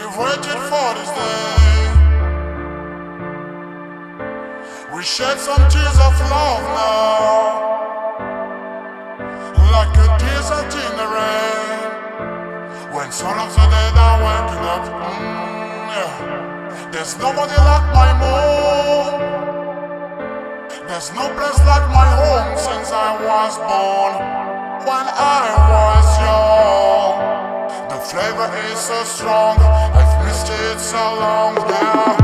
We've waited for this day. We shed some tears of love now, like a desert in the rain. When some of the dead are waking up, mm, yeah. There's nobody like my mom. There's no place like my home since I was born. When I was young, the flavor is so strong. I've missed it so long now.